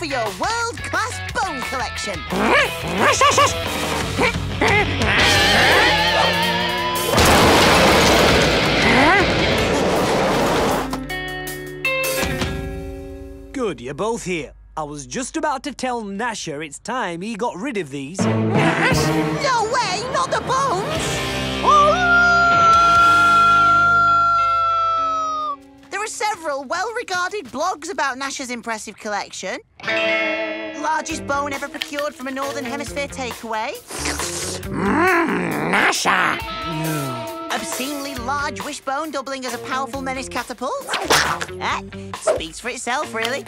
for your world-class bone collection. Good, you're both here. I was just about to tell Gnasher it's time he got rid of these. No way, not the bones! There several well-regarded blogs about Nash's impressive collection. Largest bone ever procured from a Northern Hemisphere takeaway. Gnasher! Obscenely large wishbone doubling as a powerful menace catapult. Eh, speaks for itself, really.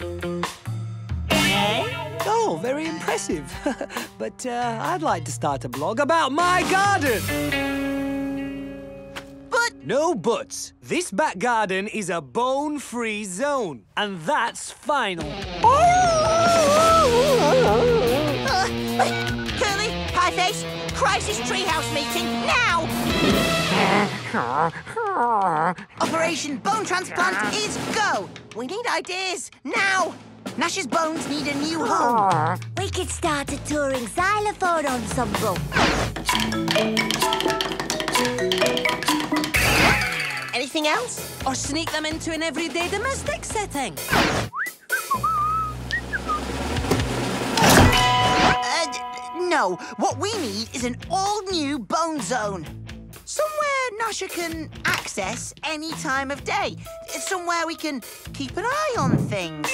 Oh, very impressive. but uh, I'd like to start a blog about my garden. But No buts. This back garden is a bone-free zone, and that's final. Uh, Curly, Pieface, crisis treehouse meeting now! Operation Bone Transplant is go! We need ideas now! Nash's bones need a new home. We could start a touring xylophone ensemble. Anything else? Or sneak them into an everyday domestic setting. Uh, no, what we need is an all-new bone zone. Somewhere Gnasher can access any time of day. Somewhere we can keep an eye on things.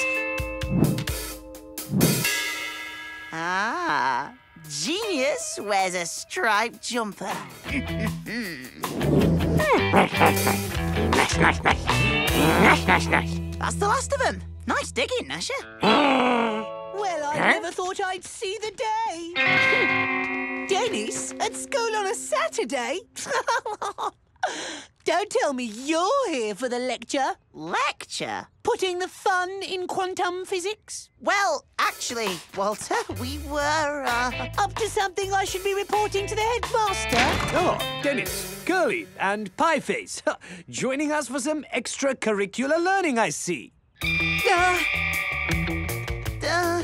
Ah, genius wears a striped jumper. Nash, nice, nice. Nice, nice, nice. That's the last of them. Nice digging, Gnasher. Well, I Huh? never thought I'd see the day. Dennis, at school on a Saturday? Don't tell me you're here for the lecture. Lecture? Putting the fun in quantum physics? Well, actually, Walter, we were, uh... Up to something I should be reporting to the headmaster? Oh, Dennis, Curly, and Pieface. Joining us for some extracurricular learning, I see. Uh, Uh.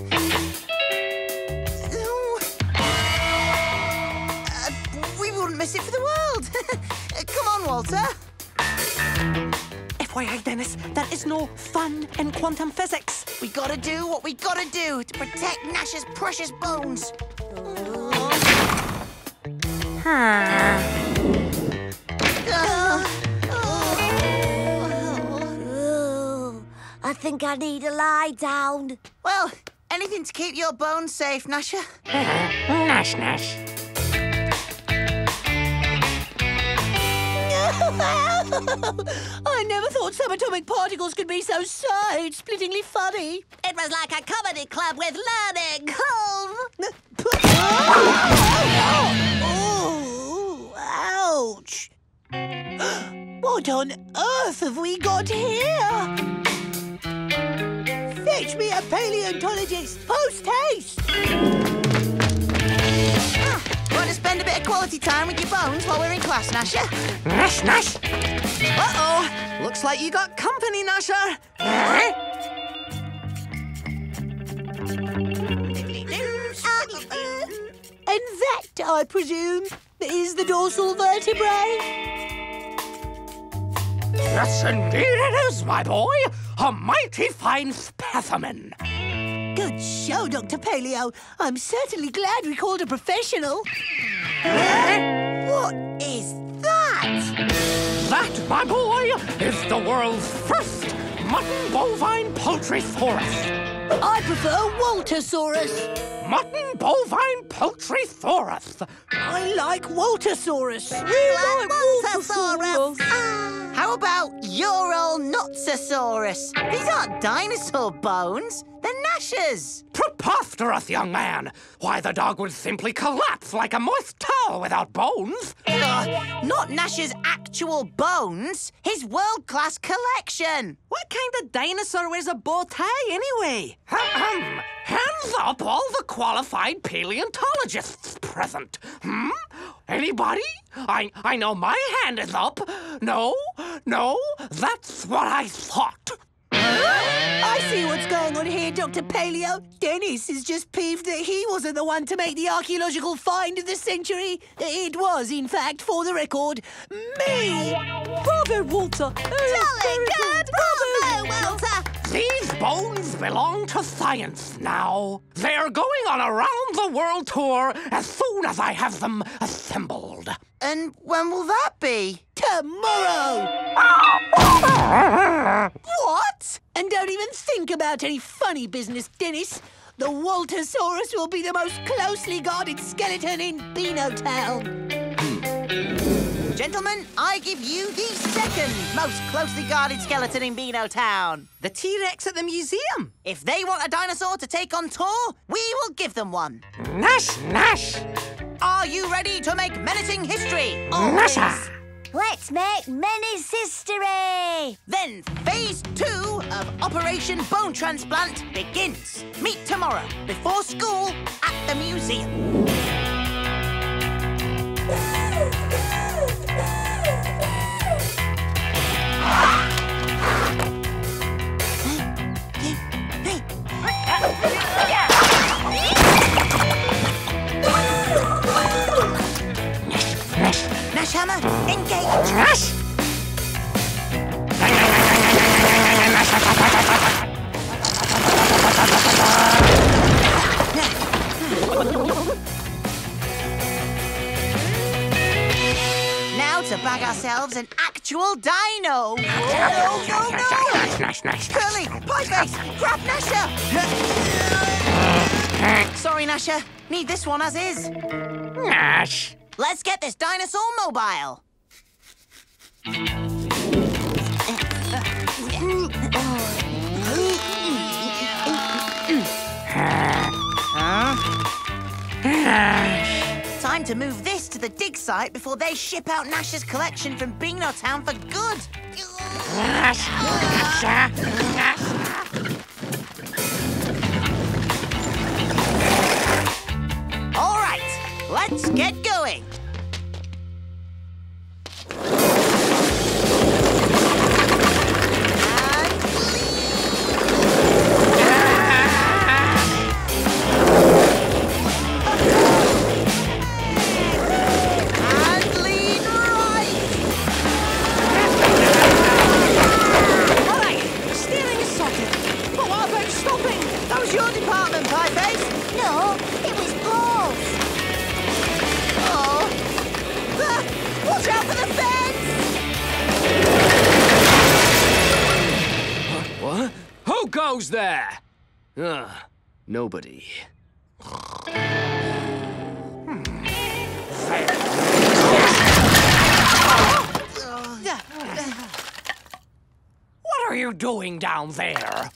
Uh, we wouldn't miss it for the world. Come on, Walter. FYI, Dennis, that is no fun in quantum physics. We gotta do what we gotta do to protect Nash's precious bones. Uh, oh. I think I need a lie down. Well, anything to keep your bones safe, Gnasher. Nash, nash. I never thought subatomic particles could be so side-splittingly funny. It was like a comedy club with learning. Oh, ouch. What on earth have we got here? Fetch me a paleontologist, post haste! Want to spend a bit of quality time with your bones while we're in class, Gnasher? Nash, nash. Uh-oh, looks like you got company, Gnasher. Uh, and that, I presume, is the dorsal vertebrae? Yes, indeed it is, my boy. A mighty fine specimen. Show, Dr. Paleo. I'm certainly glad we called a professional. What is that? That, my boy, is the world's first mutton bovine poultry forest. I prefer Waltersaurus. Mutton bovine poultry forest. I like Waltersaurus. like Waltersaurus. Ah. How about your old Notsosaurus? These aren't dinosaur bones. They're Nash's. Preposterous, young man. Why, the dog would simply collapse like a moist towel without bones. Ugh, not Nash's actual bones. His world-class collection. What kind of dinosaur wears a bow tie anyway? Hands up all the qualified paleontologists present. Hmm? Anybody? I I know my hand is up. No, no, that's what I thought. I see what's going on here, Dr. Paleo. Dennis is just peeved that he wasn't the one to make the archaeological find of the century. It was, in fact, for the record, me. Bravo, Walter. Jolly good! Bravo, Walter! These bones belong to science now. They're going on a round the world tour as soon as I have them assembled. And when will that be? Tomorrow! what? And don't even think about any funny business, Dennis. The Waltosaurus will be the most closely guarded skeleton in Beanotown. Hmm. Gentlemen, I give you the second most closely guarded skeleton in Beano Town. The T-Rex at the museum. If they want a dinosaur to take on tour, we will give them one. Nash, Nash, Are you ready to make menacing history? Gnasher. Let's make menace history! Then phase two of Operation Bone Transplant begins. Meet tomorrow before school at the museum. This one as is. Nash. Let's get this dinosaur mobile. Time to move this to the dig site before they ship out Nash's collection from Beano Town for good. Nash. Gnasher. Nash. What about stopping? That was your department, Pieface. No, Who goes there? Ugh, nobody. What are you doing down there?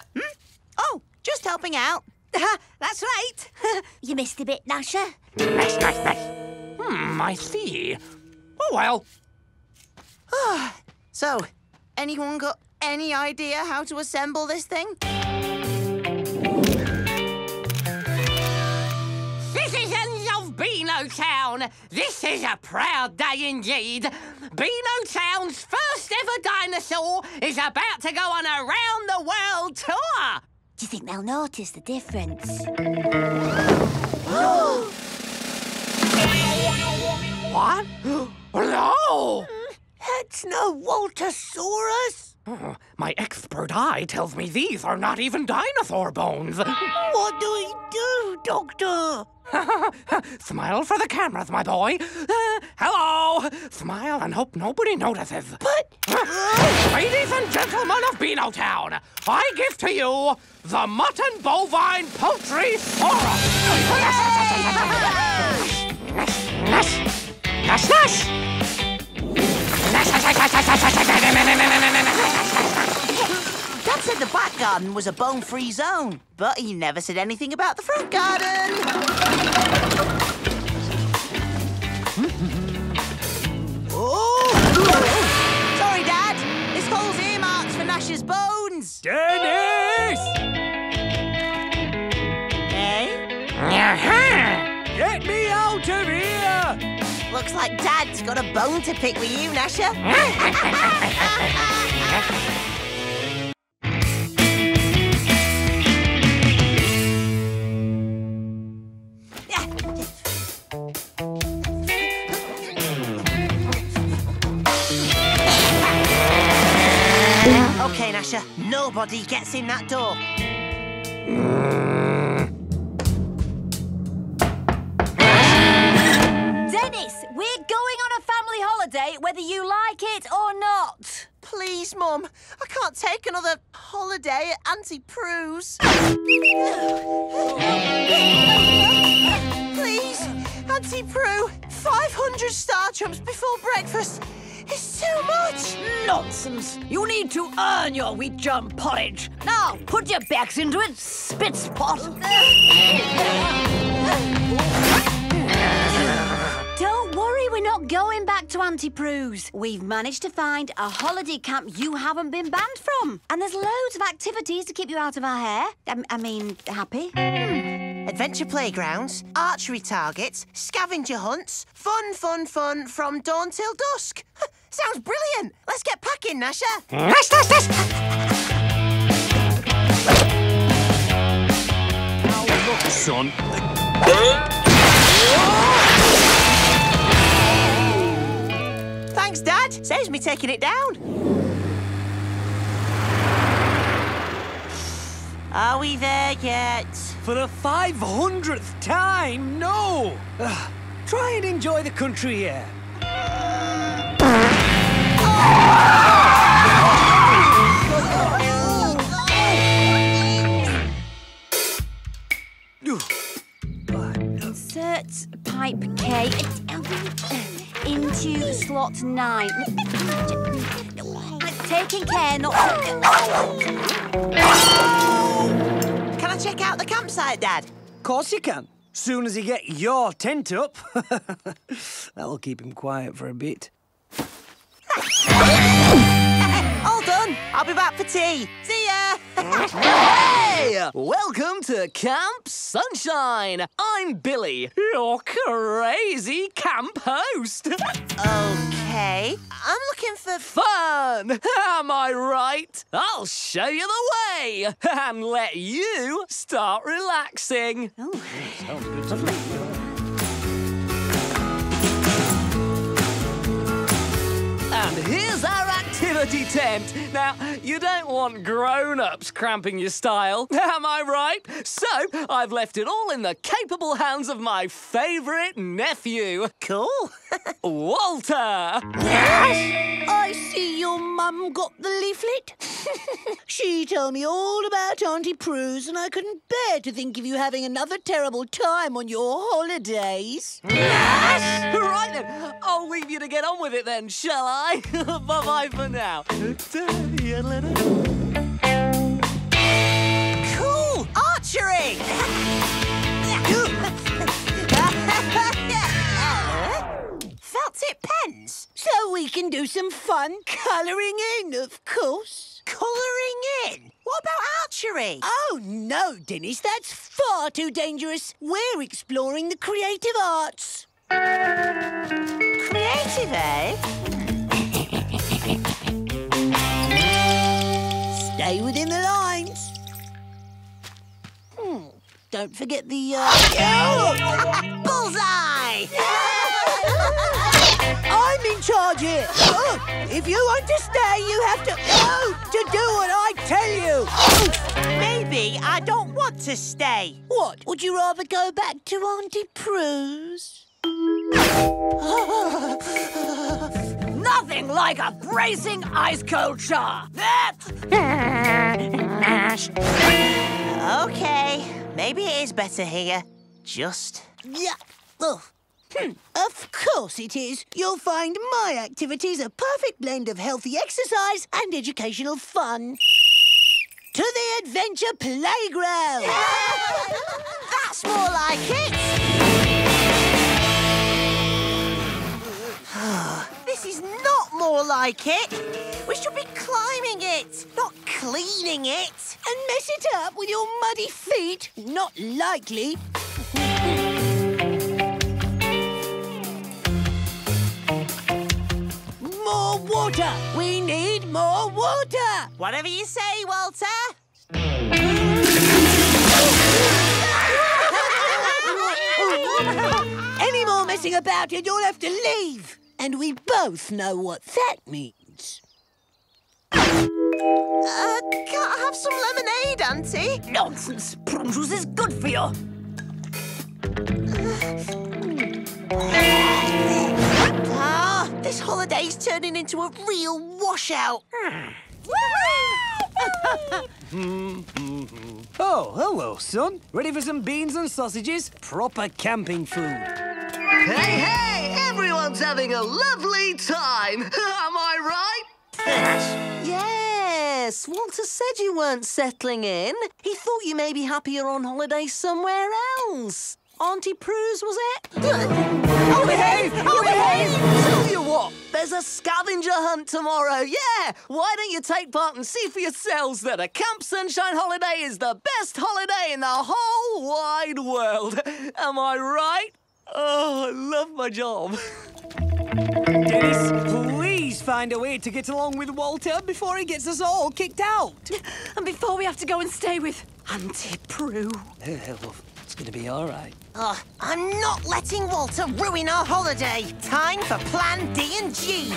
Oh, just helping out. That's right. You missed a bit, Gnasher. Nash, Nash, Nash. Hmm, I see. Oh, well. So, anyone got any idea how to assemble this thing? Citizens of Beano Town, this is a proud day indeed. Beano Town's first ever dinosaur is about to go on a round the world tour. Do you think they'll notice the difference? What? No! Hmm, that's no Waltosaurus. Oh, My expert eye tells me these are not even dinosaur bones. What do we do, Doctor? Smile for the cameras, my boy. Uh, hello. Smile and hope nobody notices. But Ladies and gentlemen of Beano Town, I give to you the mutton bovine poultry saurus. Garden was a bone-free zone, but he never said anything about the front garden. oh! Sorry, Dad. This hole's earmarked for Nash's bones. Dennis! Eh? Get me out of here! Looks like Dad's got a bone to pick with you, Gnasher. Gnasher. Nobody gets in that door. Dennis, we're going on a family holiday whether you like it or not. Please, Mum. I can't take another holiday at Auntie Prue's. Please, Auntie Prue. 500 star jumps before breakfast. It's too much. Nonsense! You need to earn your wheat germ porridge. Now, put your backs into it, spit spot. Don't worry, we're not going back to Auntie Prue's. We've managed to find a holiday camp you haven't been banned from. And there's loads of activities to keep you out of our hair. I, I mean, happy. Hmm. Adventure playgrounds, archery targets, scavenger hunts, fun, fun, fun from dawn till dusk. Sounds brilliant. Let's get packing, Gnasher. Hmm? Son. Thanks, Dad. Saves me taking it down. Are we there yet? For the 500th time, no! Ugh, try and enjoy the country air. Insert pipe K into slot nine. Taking care not to... Can I check out the campsite, Dad? Of course you can. Soon as you get your tent up. That'll keep him quiet for a bit. All done. I'll be back for tea. See ya. Hey! Welcome to Camp Sunshine. I'm Billy, your crazy camp host. okay. I'm looking for. Fun! Am I right? I'll show you the way and let you start relaxing. And here's our activity tent. Now, you don't want grown-ups cramping your style, am I right? So, I've left it all in the capable hands of my favourite nephew, Cool. Walter. Yes! I see your mum got the leaflet. she told me all about Auntie Prue's, and I couldn't bear to think of you having another terrible time on your holidays. Yes! Right then, I'll leave you to get on with it then, shall I? Bye-bye for now. Cool. Archery. Felt tip pens. So we can do some fun colouring in, of course. Colouring in. What about archery? Oh, no, Dennis, that's far too dangerous. We're exploring the creative arts. Creative, eh? Stay within the lines. Hmm. Don't forget the, uh... Bullseye! I'm in charge here. Oh, if you want to stay, you have to... Oh, to do what I tell you. Maybe I don't want to stay. What? Would you rather go back to Auntie Prue's? Like a bracing ice cold shower. Okay, maybe it is better here. Just. Yeah. Oh. Hmm. Of course it is. You'll find my activities a perfect blend of healthy exercise and educational fun. To the adventure playground. That's more like it. this is not more like it. We should be climbing it, not cleaning it. and mess it up with your muddy feet? Not likely. more water! We need more water! Whatever you say, Walter. Any more messing about and you'll have to leave. And we both know what that means. Uh, can't I have some lemonade, Auntie? Nonsense. Prune juice is good for you. Ah, this holiday's turning into a real washout. Oh, hello, son. Ready for some beans and sausages? Proper camping food. Hey, hey! Everyone's having a lovely time! Am I right? Yes, Walter said you weren't settling in. He thought you may be happier on holiday somewhere else. Auntie Prue's, was it? Oh, behave! Oh, behave! Tell you what, there's a scavenger hunt tomorrow. Yeah, why don't you take part and see for yourselves that a Camp Sunshine holiday is the best holiday in the whole wide world. Am I right? Oh, I love my job. Dennis, please find a way to get along with Walter before he gets us all kicked out. And before we have to go and stay with Auntie Prue. Uh, love, it's going to be all right. Oh, I'm not letting Walter ruin our holiday. Time for Plan D and G.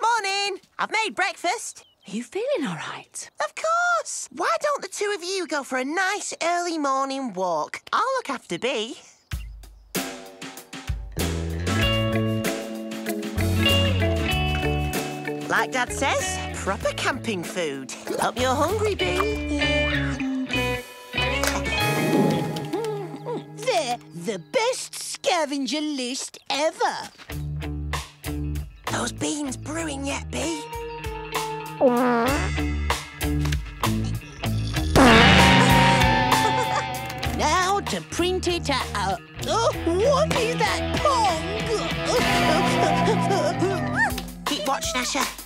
Morning. I've made breakfast. Are you feeling all right? Of course. Why don't the two of you go for a nice early morning walk? I'll look after Bea. Like Dad says, proper camping food. Hope you're hungry, Bea. They're the best scavenger list ever. Those beans brewing yet, Bea? Now to print it out. Oh, what is that pong? Keep watch, Gnasher.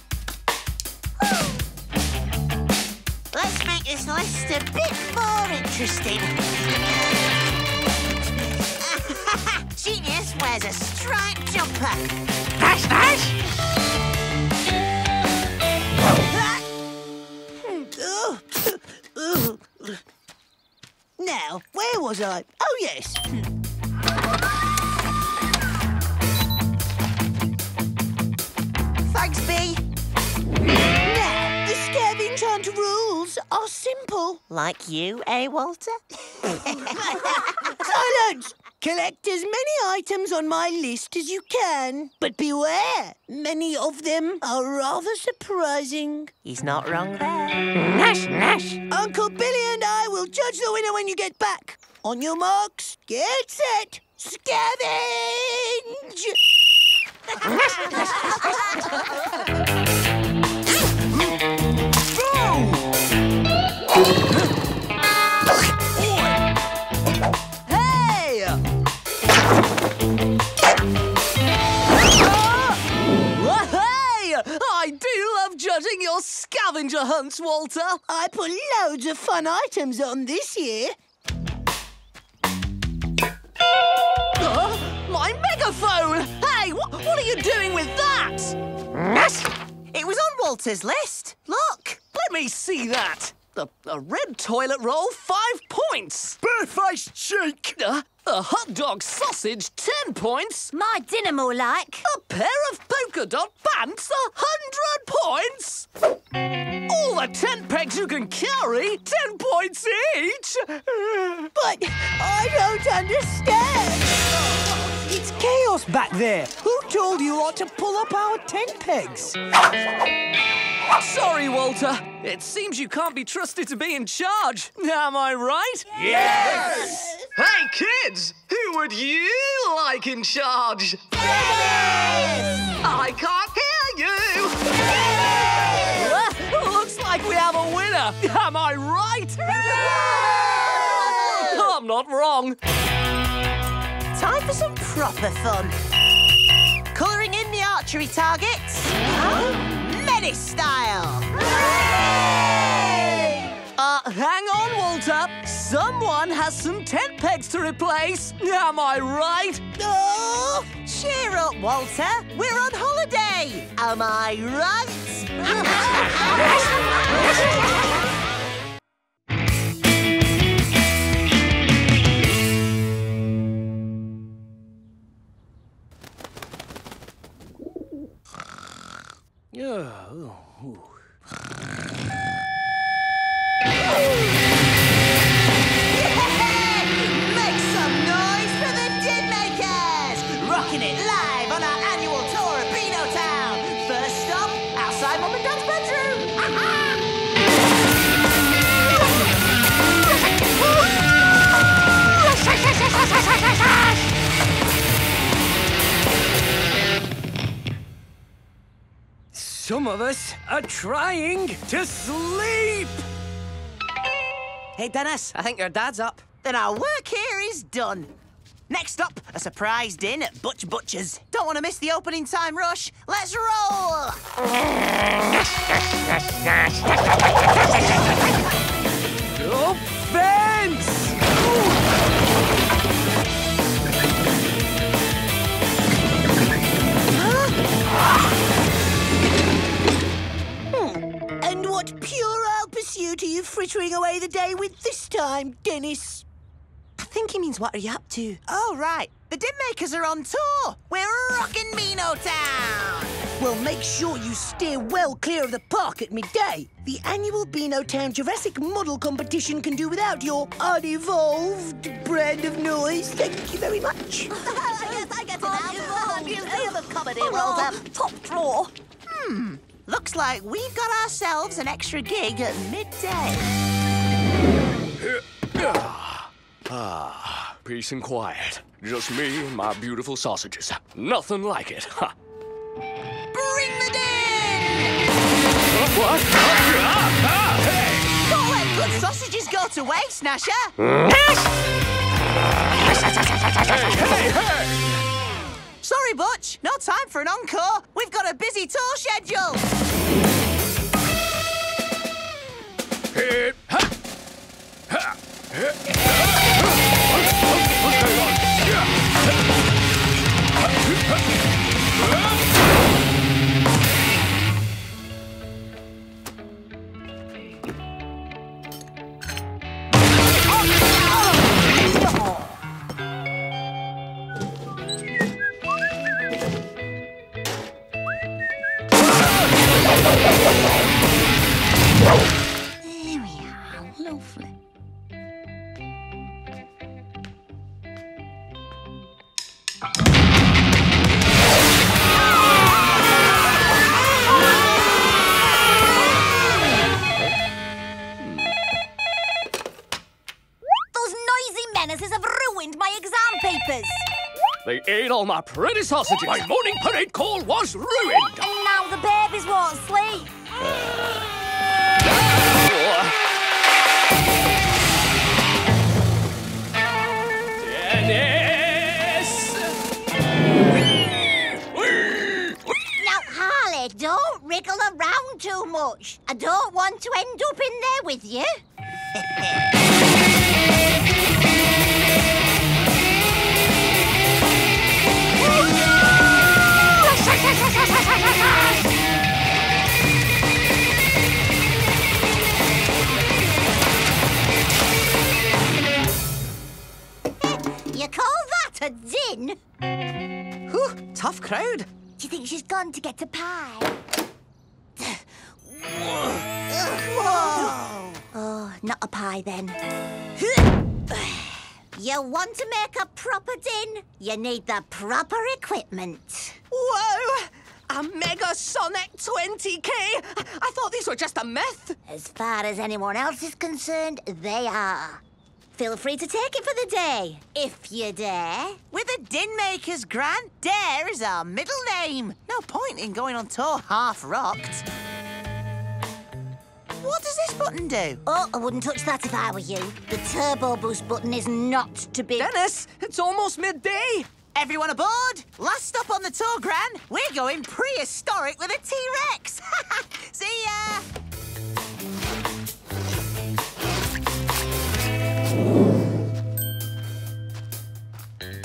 Let's make this list a bit more interesting. Genius wears a striped jumper. Nash, Nash! now, where was I? Oh, yes. Thanks, Bea. Simple. Like you, eh, Walter? Silence! Collect as many items on my list as you can. But beware, many of them are rather surprising. He's not wrong there. Nash, Nash! Uncle Billy and I will judge the winner when you get back. On your marks, get set, scavenge! your scavenger hunts, Walter. I put loads of fun items on this year. Huh? My megaphone! Hey, wh- what are you doing with that? It was on Walter's list. Look. Let me see that. A, a red toilet roll, five points. Barefaced cheek! Uh, a hot dog sausage, ten points. My dinner more like. A pair of polka dot pants, a hundred points. All the tent pegs you can carry, ten points each. But I don't understand. Oh. It's chaos back there. Who told you lot to pull up our tent pegs? Sorry, Walter. It seems you can't be trusted to be in charge. Am I right? Yes! Hey, kids! Who would you like in charge? I can't hear you! Well, looks like we have a winner. Am I right? I'm not wrong. For some proper fun. Colouring in the archery targets. Menace style. Uh, hang on, Walter. Someone has some tent pegs to replace. Am I right? Oh, cheer up, Walter. We're on holiday. Am I right? Make oh, Some of us are trying to sleep. Hey, Dennis, I think your dad's up. Then our work here is done. Next up, a surprise din at Butch Butcher's. Don't want to miss the opening time rush. Let's roll! Offense! What puerile pursuit are you frittering away the day with this time, Dennis? I think he means what are you up to? Oh, right. The Din Makers are on tour. We're rocking Beano Town. Well, make sure you steer well clear of the park at midday. The annual Beano Town Jurassic Model Competition can do without your unevolved brand of noise. Thank you very much. yes, I get it now. Oh, Museum of Comedy rolls up top drawer. Hmm. Looks like we've got ourselves an extra gig at midday. ah, Peace and quiet. Just me and my beautiful sausages. Nothing like it. Ha. Bring the din! What? Don't let good sausages go to waste, Gnasher. Hey, hey! Sorry, Butch. No time for an encore. We've got a busy tour schedule. Hit. Ha. They ate my pretty sausages. My morning parade call was ruined. And now the babies won't sleep. Dennis! Now, Harley, don't wriggle around too much. I don't want to end up in there with you. You a din? Whew, tough crowd. Do you think she's gone to get a pie? Oh, not a pie then. You want to make a proper din? You need the proper equipment. Whoa! A Megasonic 20k? I thought these were just a myth. As far as anyone else is concerned, they are. Feel free to take it for the day, if you dare. With the Din Makers, Grant, Dare is our middle name. No point in going on tour half rocked. What does this button do? Oh, I wouldn't touch that if I were you. The turbo boost button is not to be. Dennis, it's almost midday. Everyone aboard! Last stop on the tour, Gran. We're going prehistoric with a T-Rex. See ya!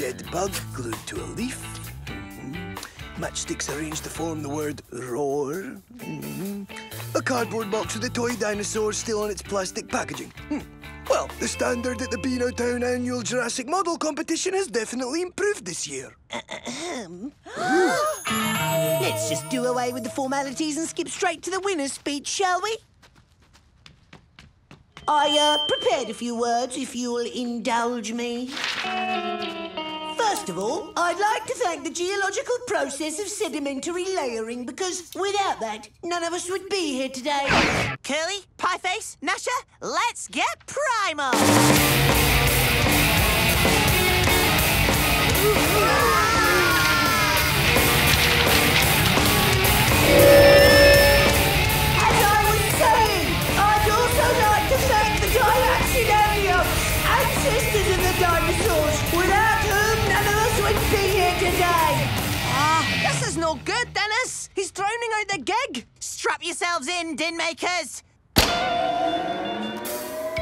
Dead bug glued to a leaf. Mhm. Matchsticks arranged to form the word roar. Mhm. A cardboard box with a toy dinosaur still on its plastic packaging. Hmm. Well, the standard at the Beano Town annual Jurassic Model competition has definitely improved this year. Let's just do away with the formalities and skip straight to the winner's speech, shall we? I uh, prepared a few words, if you'll indulge me. First of all, I'd like to thank the geological process of sedimentary layering because without that, none of us would be here today. Curly, Pieface, Gnasher, let's get primal! No good, Dennis. He's drowning out the gig. Strap yourselves in, din makers!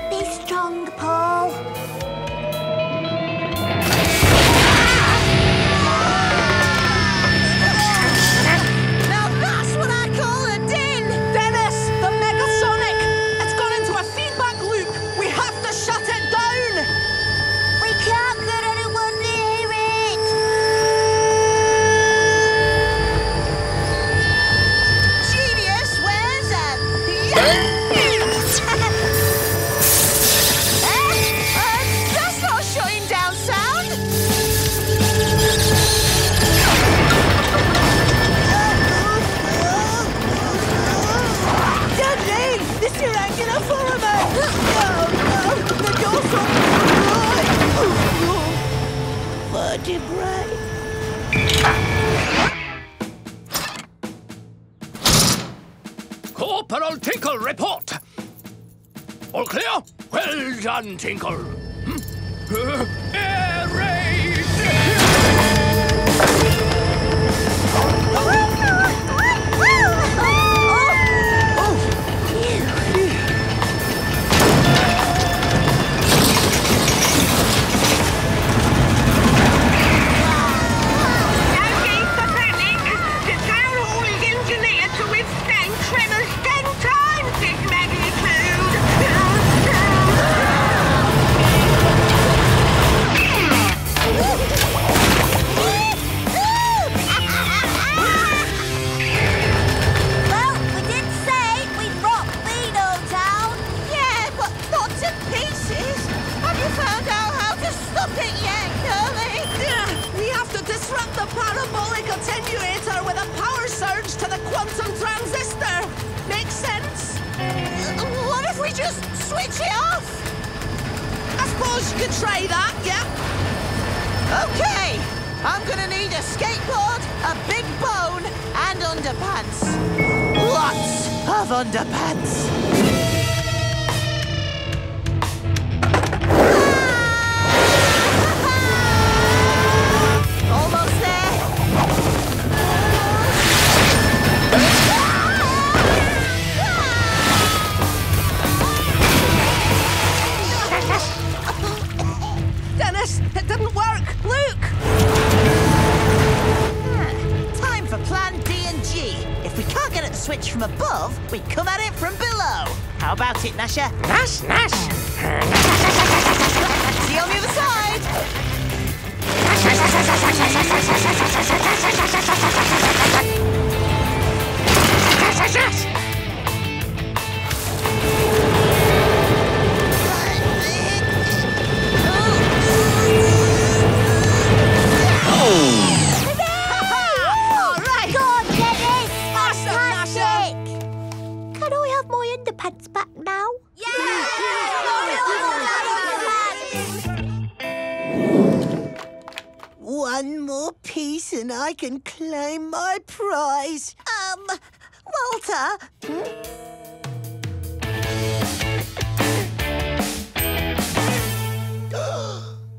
Be strong, Paul. Well done, Tinkle. Hmm? Uh, underpants. Switch from above, we come at it from below. How about it, Gnasher? Nash, Nash. See you on the other side. All and I can claim my prize. Um, Walter.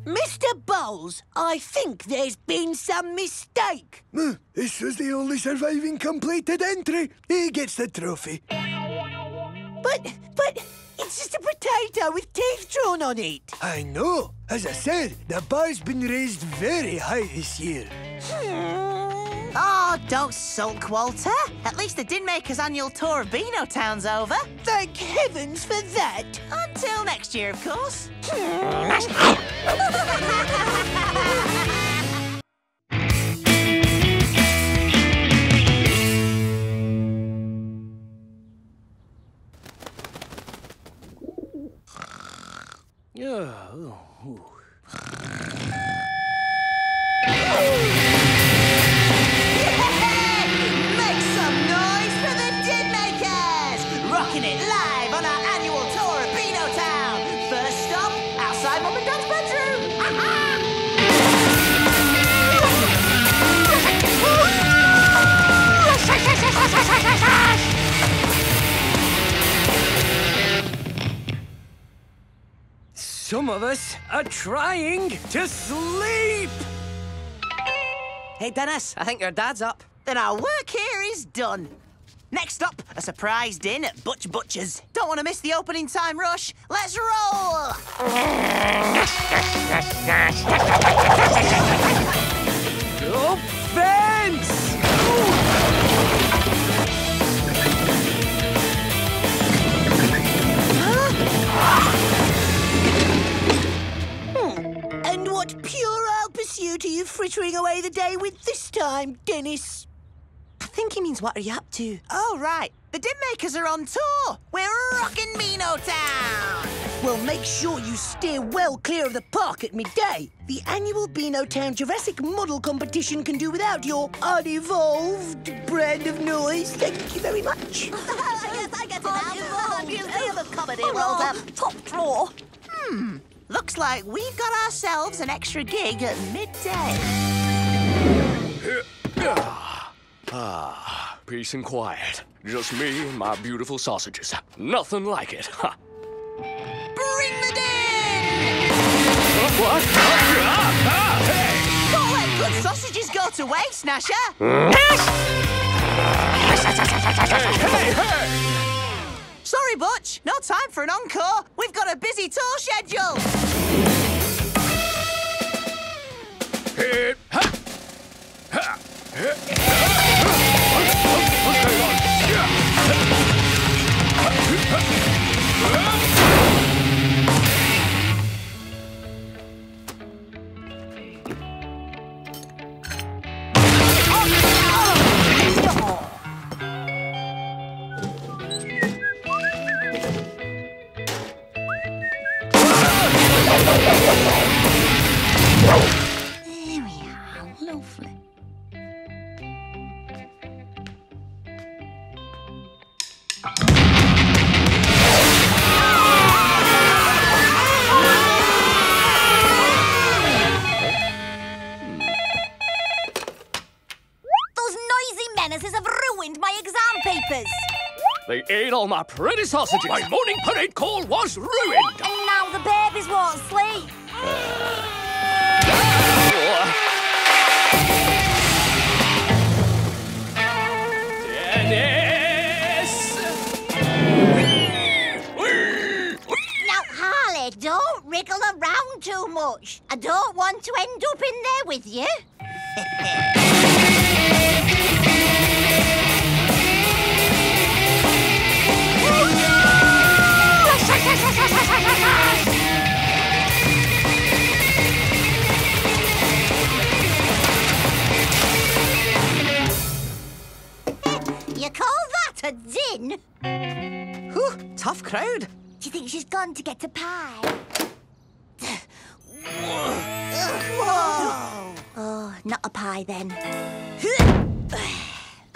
Mr. Bowles, I think there's been some mistake. Uh, This was the only surviving completed entry. He gets the trophy. But, but, it's just a potato with teeth drawn on it. I know. As I said, the bar's been raised very high this year. Hmm. Oh, don't sulk, Walter. At least the Din Maker's annual tour of Beano Town's over. Thank heavens for that. Until next year, of course. Make of us are trying to sleep. Hey, Dennis, I think your dad's up. Then our work here is done. Next up, a surprise din at Butch Butcher's. Don't want to miss the opening time rush. Let's roll! Offense! And puerile pursuit are you frittering away the day with this time, Dennis? I think he means what are you up to? Oh, right. The Din Makers are on tour. We're rocking Beano Town. Well, make sure you steer well clear of the park at midday. The annual Beano Town Jurassic Model Competition can do without your unevolved brand of noise. Thank you very much. yes, I get it now. Museum of Comedy rolls up top drawer. Hmm. Looks like we've got ourselves an extra gig at midday. Ah, peace and quiet. Just me and my beautiful sausages. Nothing like it. Bring the din! What? Ah, ah, hey! Don't let good sausages go to waste, Gnasher. Hey, hey, hey! Sorry, Butch. No time for an encore. We've got a busy tour schedule. Hit, ha, ha, hit. They ate all my pretty sausages. My morning parade call was ruined. And now the babies won't sleep. Dennis! Don't around too much. I don't want to end up in there with you. You call that a din? Whew, tough crowd. Do you think she's gone to get a pie? Oh, not a pie then.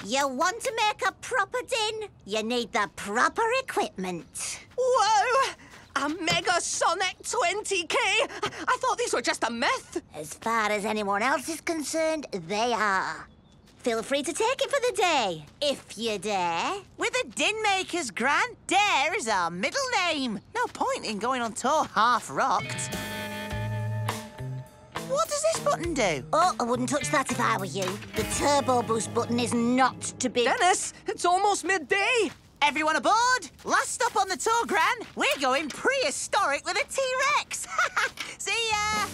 You want to make a proper din? You need the proper equipment. Whoa! A Mega Sonic 20k? I thought these were just a myth. As far as anyone else is concerned, they are. Feel free to take it for the day, if you dare. With the Din Makers, Gran, Dare is our middle name. No point in going on tour half rocked. What does this button do? Oh, I wouldn't touch that if I were you. The turbo boost button is not to be... Dennis, it's almost midday. Everyone aboard! Last stop on the tour, Gran. We're going prehistoric with a T-Rex. See ya!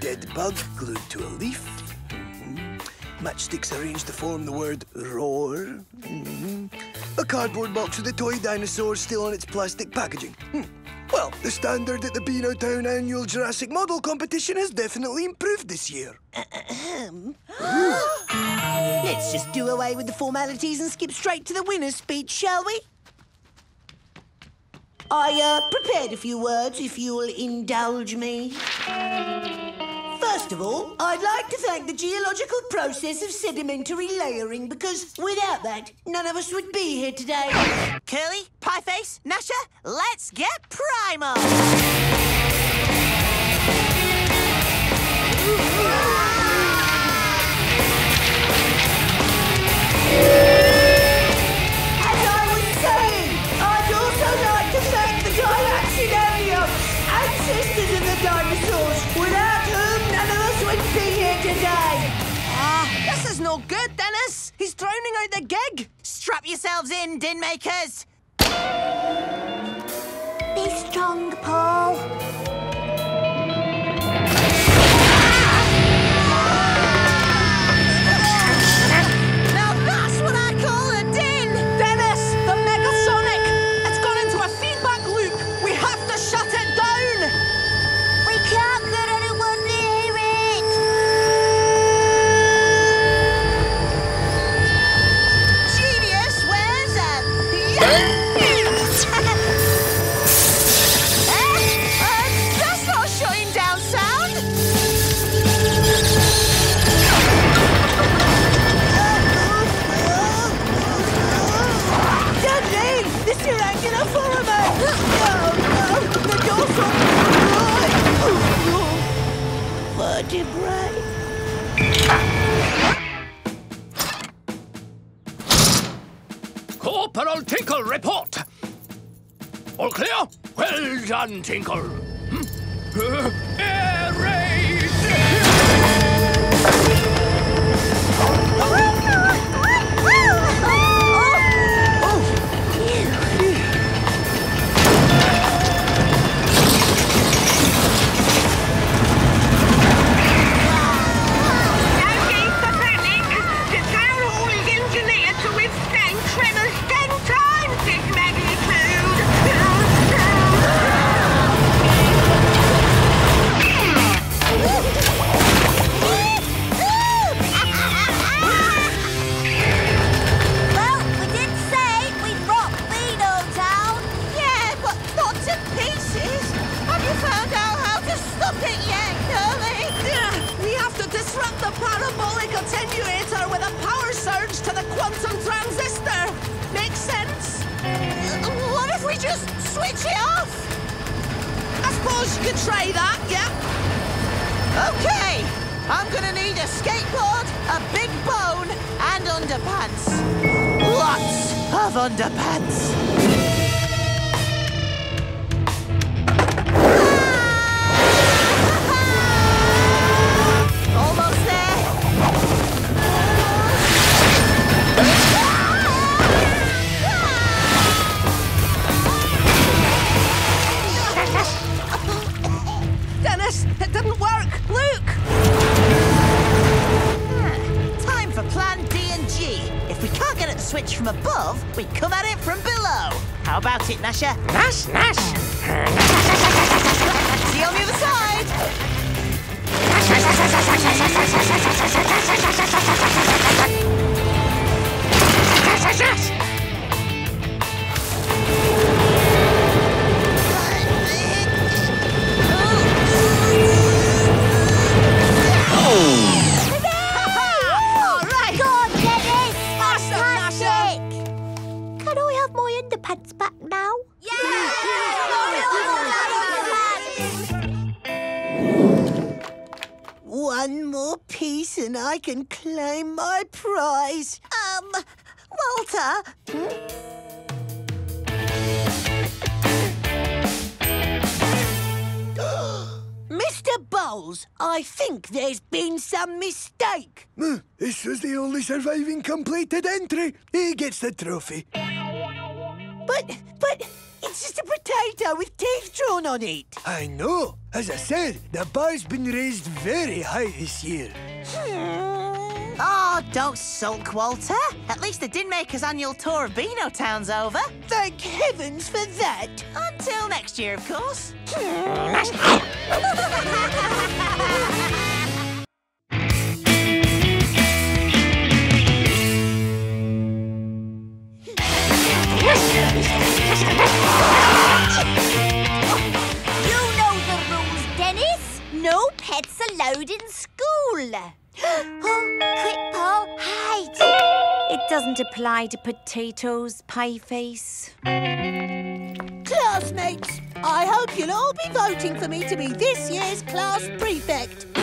Dead bug glued to a leaf. Mm -hmm. Matchsticks arranged to form the word roar. Mm -hmm. A cardboard box with a toy dinosaur still on its plastic packaging. Hmm. Well, the standard at the Beano Town Annual Jurassic Model Competition has definitely improved this year. Let's just do away with the formalities and skip straight to the winner's speech, shall we? I uh, prepared a few words, if you'll indulge me. First of all, I'd like to thank the geological process of sedimentary layering because without that, none of us would be here today. Curly, Pieface, Gnasher, let's get primal! no good, Dennis. He's drowning out the gig. Strap yourselves in, din makers. I can claim my prize. Um, Walter. Hmm? Mr. Bowles, I think there's been some mistake. Hmm, this was the only surviving completed entry. He gets the trophy. But, but, it's just a potato with teeth drawn on it. I know. As I said, the bar's been raised very high this year. Hmm. Oh, don't sulk, Walter. At least the Dinmaker's annual tour of Beano Town's over. Thank heavens for that. Until next year, of course. Hmm. You know the rules, Dennis. No pets allowed in school. oh, quick, Paul, hide. It doesn't apply to potatoes, pie face. Classmates, I hope you'll all be voting for me to be this year's class prefect.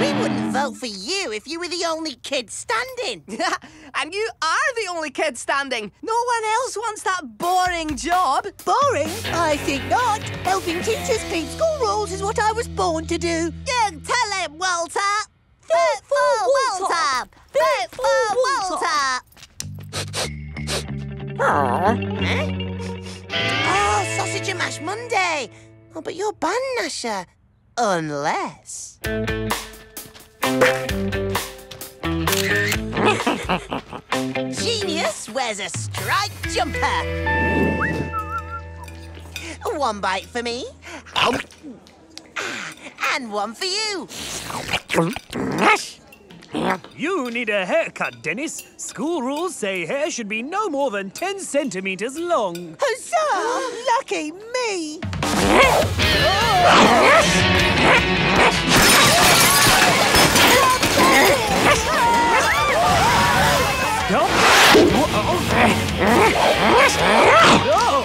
We wouldn't vote for you if you were the only kid standing. and you are the only kid standing. No one else wants that boring job. Boring? I think not. Helping teachers keep school rules is what I was born to do. You tell him, Walter. Vote for Walter. Vote for Walter. Oh, sausage and mash Monday. Oh, but you're banned, Gnasher. Unless. Genius wears a striped jumper. One bite for me. Um. Ah, and one for you. Um. You need a haircut, Dennis. School rules say hair should be no more than 10 centimeters long. Huzzah! Lucky me! Stop! Oh.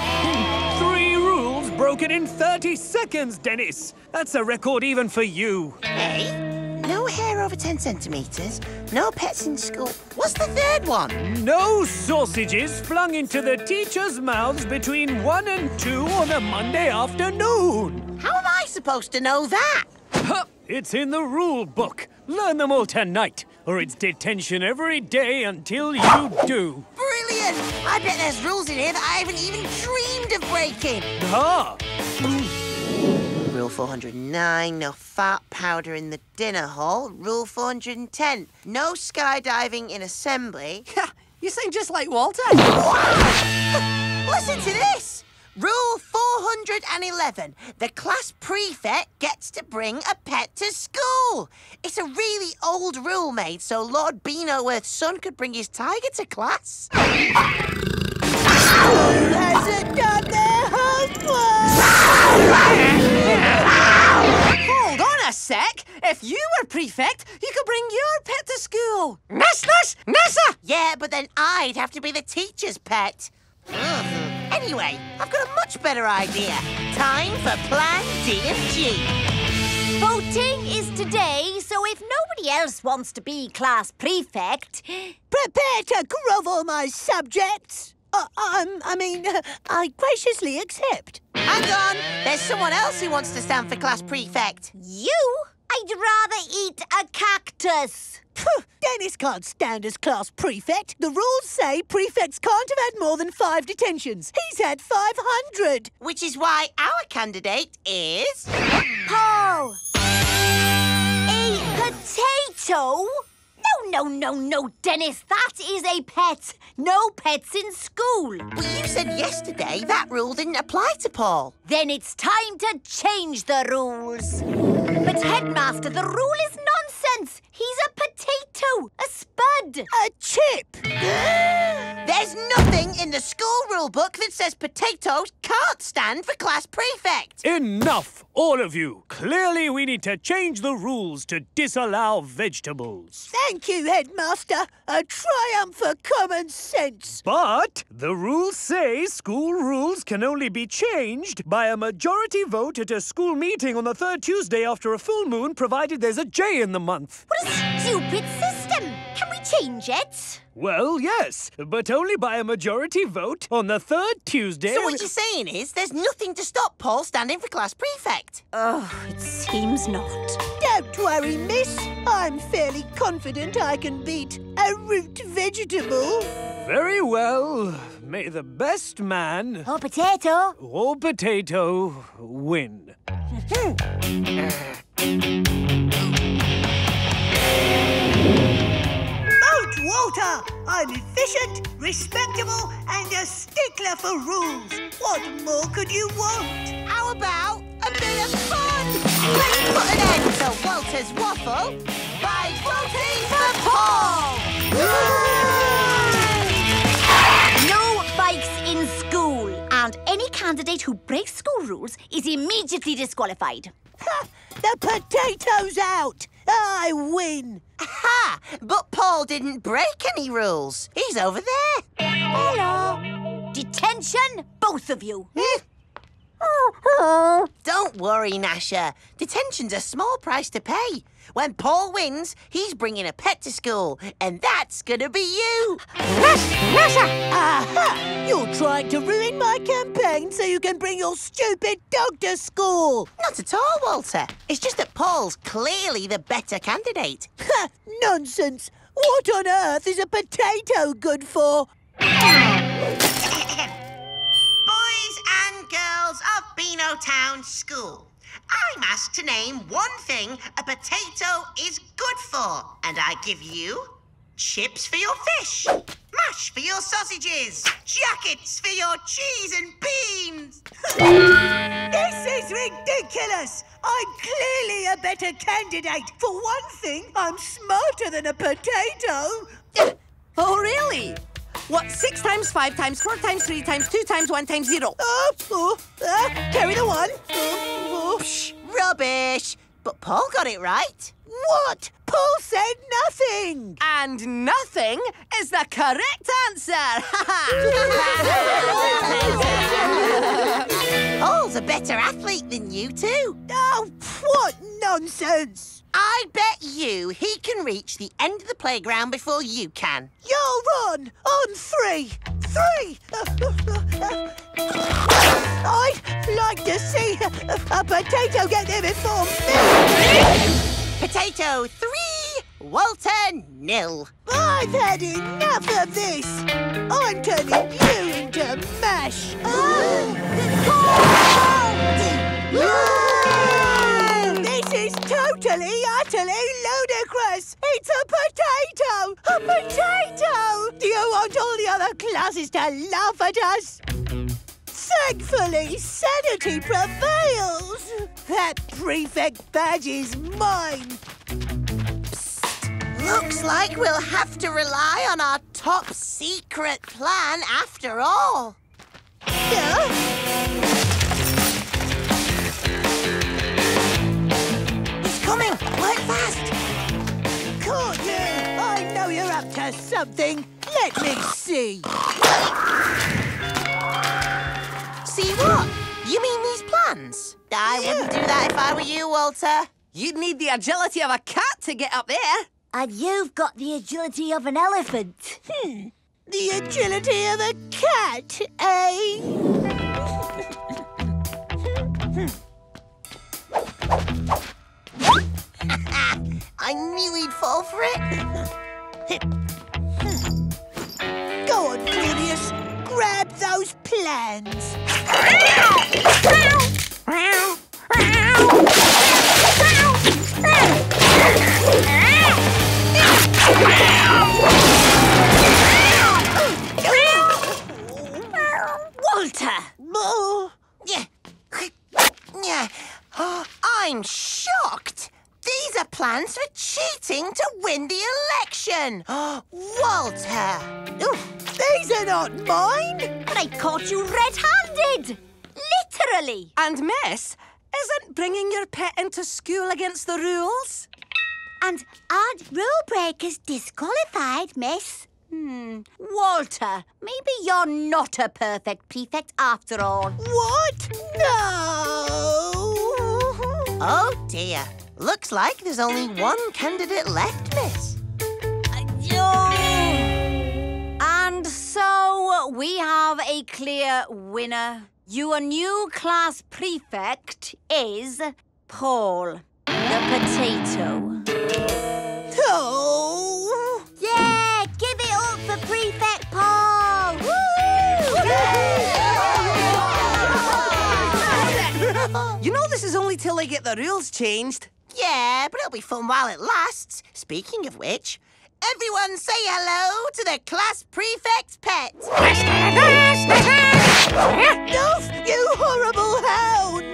Three rules broken in 30 seconds, Dennis. That's a record even for you. Hey, no hair over 10 centimetres, no pets in school. What's the third one? No sausages flung into the teachers' mouths between 1 and 2 on a Monday afternoon. How am I supposed to know that? Huh, It's in the rule book. Learn them all tonight, or it's detention every day until you do. Brilliant! I bet there's rules in here that I haven't even dreamed of breaking. Ah! Rule 409, no fart powder in the dinner hall. Rule 410, no skydiving in assembly. you sound just like Walter. Listen to this! Rule 411, the class prefect gets to bring a pet to school. It's a really old rule made so Lord Beanoworth's son could bring his tiger to class. Hasn't done their Hold on a sec. If you were prefect, you could bring your pet to school. Nash, Nash, Nassa! Yeah, but then I'd have to be the teacher's pet. Ugh. Anyway, I've got a much better idea. Time for Plan D and G. Voting is today, so if nobody else wants to be class prefect, Prepare to grovel, my subjects. Uh, um, I mean, uh, I graciously accept. Hang on, there's someone else who wants to stand for class prefect. you, I'd rather eat a cactus. Phew, Dennis can't stand as class prefect. The rules say prefects can't have had more than five detentions. He's had 500. Which is why our candidate is. Paul! A potato? No, no, no, no, Dennis. That is a pet. No pets in school. Well, you said yesterday that rule didn't apply to Paul. Then it's time to change the rules. But, Headmaster, the rule is nonsense. He's a potato, a spud. A chip. There's nothing in the school rule book that says potatoes can't stand for class prefect. Enough, all of you. Clearly, we need to change the rules to disallow vegetables. Thank you, Headmaster. A triumph for common sense. But the rules say school rules can only be changed by a majority vote at a school meeting on the third Tuesday after a full moon, provided there's a J in the month. What a stupid system. Can we change it? Well, yes, but only by a majority vote on the third Tuesday. So what you're saying is there's nothing to stop Paul standing for class prefect. Oh, it seems not. Don't worry, miss. I'm fairly confident I can beat a root vegetable. Very well. May the best man Or potato. or potato win. Walter. I'm efficient, respectable, and a stickler for rules. What more could you want? How about a bit of fun? Let's put an end to Walter's waffle by voting for Paul! No bikes in school. And any candidate who breaks school rules is immediately disqualified. Ha! The potato's out. I win. Ha! But Paul didn't break any rules. He's over there. Hello. Detention, both of you. Hmm? Don't worry, Gnasher. Detention's a small price to pay. When Paul wins, he's bringing a pet to school, and that's gonna be you. Aha! Uh-huh. You're trying to ruin my campaign so you can bring your stupid dog to school. Not at all, Walter. It's just that Paul's clearly the better candidate. Ha! Nonsense. What on earth is a potato good for? Town School, I'm asked to name one thing a potato is good for, and I give you chips for your fish, mash for your sausages, jackets for your cheese and beans. This is ridiculous. I'm clearly a better candidate. For one thing, I'm smarter than a potato. Oh, really? What, six times, five times, four times, three times, two times, one times, zero? Oh, oh, uh, carry the one. Oh. Psh, rubbish. But Paul got it right. What? Paul said nothing. And nothing is the correct answer. Paul's a better athlete than you two. Oh, what nonsense. I bet you he can reach the end of the playground before you can. You'll run on three. Three. I'd like to see a potato get there before me. Potato three, Walter nil. I've had enough of this. I'm turning you into mash. Oh, oh. This is totally, utterly ludicrous. It's a potato. A potato. Do you want all the other classes to laugh at us? Thankfully, sanity prevails. That prefect badge is mine. Looks like we'll have to rely on our top secret plan after all. Yeah? Coming! Work fast! Can't you? I know you're up to something. Let me see. See what? You mean these plans? I wouldn't do that if I were you, Walter. You'd need the agility of a cat to get up there. And you've got the agility of an elephant. Hmm. The agility of a cat, eh? I knew he'd fall for it. Go on, Claudius. Grab those plans. Walter! Oh, Yeah. Yeah. I'm shocked. These are plans for cheating to win the election. Walter. oh, these are not mine. But I caught you red-handed! Literally! And Miss, isn't bringing your pet into school against the rules? And aren't rule breakers disqualified, miss? Hmm. Walter, maybe you're not a perfect prefect after all. What? No. Oh dear. Looks like there's only one candidate left, miss. And so we have a clear winner. Your new class prefect is Paul, the potato. Oh. Yeah, give it up for prefect Paul! You know this is only till they get the rules changed. Yeah, but it'll be fun while it lasts. Speaking of which, Everyone say hello to the class prefect's pet. Duff, you horrible hound!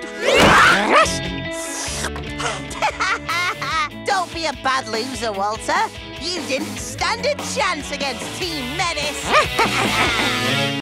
Don't be a bad loser, Walter. You didn't stand a chance against Team Menace.